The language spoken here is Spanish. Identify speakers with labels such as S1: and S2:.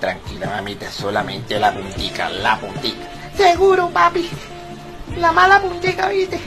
S1: Tranquila, mamita, solamente la puntica, la puntica.
S2: Seguro, papi. La mala puntica, viste.